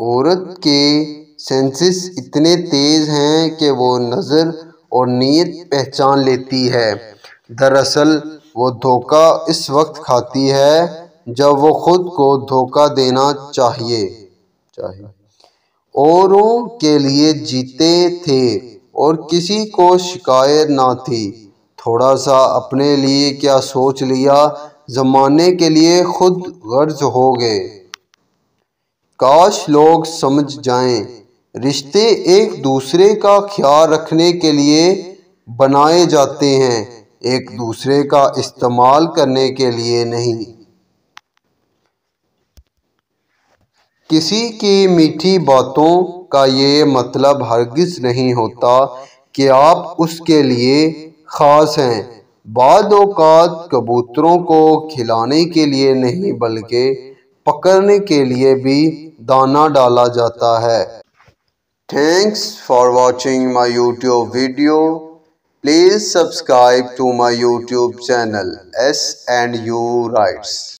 औरत के सेंसेस इतने तेज हैं कि वो नज़र और नीयत पहचान लेती है। दरअसल, वो धोखा इस वक्त खाती है जब वो खुद को धोखा देना चाहिए। चाहिए। औरों के लिए जीते थे और किसी को शिकायत ना थी। थोड़ा सा अपने लिए क्या सोच लिया? ज़माने के लिए खुद गर्ज हो गए। काश लोग समझ जाएँ, रिश्ते एक दूसरे का ख्याल रखने के लिए बनाए जाते हैं एक दूसरे का इस्तेमाल करने के लिए नहीं। किसी की मीठी बातों का ये मतलब हरगिज़ नहीं होता कि आप उसके लिए ख़ास हैं। बाद कबूतरों को खिलाने के लिए नहीं बल्कि पकड़ने के लिए भी दाना डाला जाता है। Thanks for watching my YouTube video please subscribe to my YouTube channel S and you rights